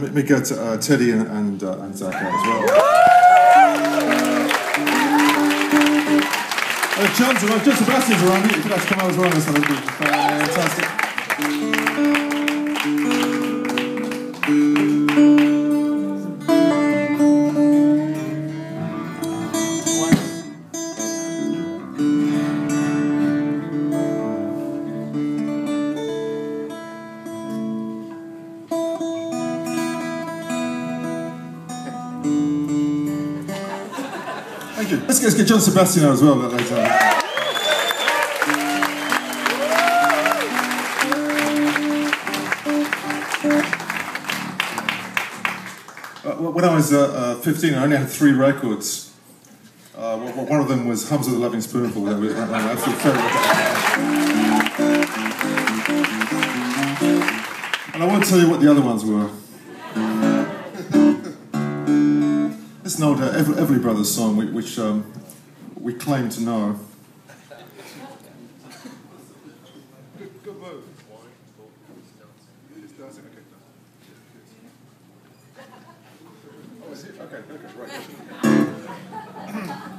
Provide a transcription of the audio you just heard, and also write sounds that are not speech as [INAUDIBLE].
let me get uh, Teddy and, and, uh, and Zak as well. Uh, around, John Sebastian's around. If you'd like to come out as well, that's fantastic. Thank you. Let's get, let's get John Sebastian as well later. Uh, when I was uh, uh, 15, I only had three records. Uh, one of them was Hums of the Lovin' Spoonful. That was my my absolute favourite. And I won't tell you what the other ones were. Is an old uh, Everly, Everly Brothers song, which, which um, we claim to know. [LAUGHS] Oh? Okay, okay, right.